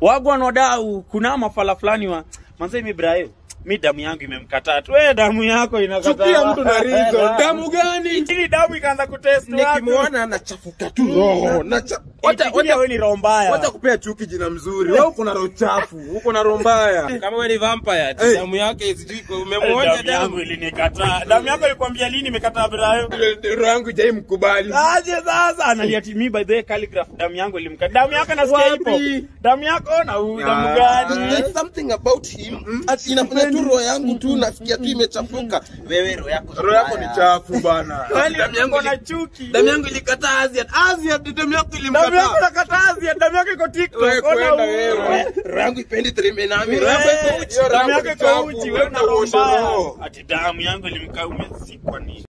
wagwan wadau kuna mafala fulani wa manze mi brayo mi damu yangu imemkataa tu Wewe damu yako inakataa Chukia mtu na reason. Damu gani? ili damu ikaanza kutest watu. Nikimwona anachafuka tu roho. Nacha wacha Ilifikiria wacha wewe ni roho mbaya wacha kupea chuki jina mzuri. Wewe uko na roho chafu, uko na roho mbaya. Kama wewe ni vampire, damu yake sijui Eh, umemwonja damu yangu damu. ilinikataa damu yako ilikwambia lini imekataa Ibrahim? Roho yangu jai mkubali. aje sasa analia timi by the way calligraph damu yangu ilimka damu yako nasikia ipo damu yako na damu gani There's something about him. Ati inafanya tu roho yangu tu nasikia tu imechafuka. Wewe roho yako. Roho yako ni chafu bana. damu yangu na chuki Damu yangu ilikataa Asia. Asia damu yako damu yako na katazi, damu yako iko Wewe tiktok ona kwenda wewe. Rangu ipendi treme nami. Rangu iko uchi. Damu yako iko uchi wewe wewe una roho unaosha mbaya roho. ati damu yangu ilimkaa umezikwa nini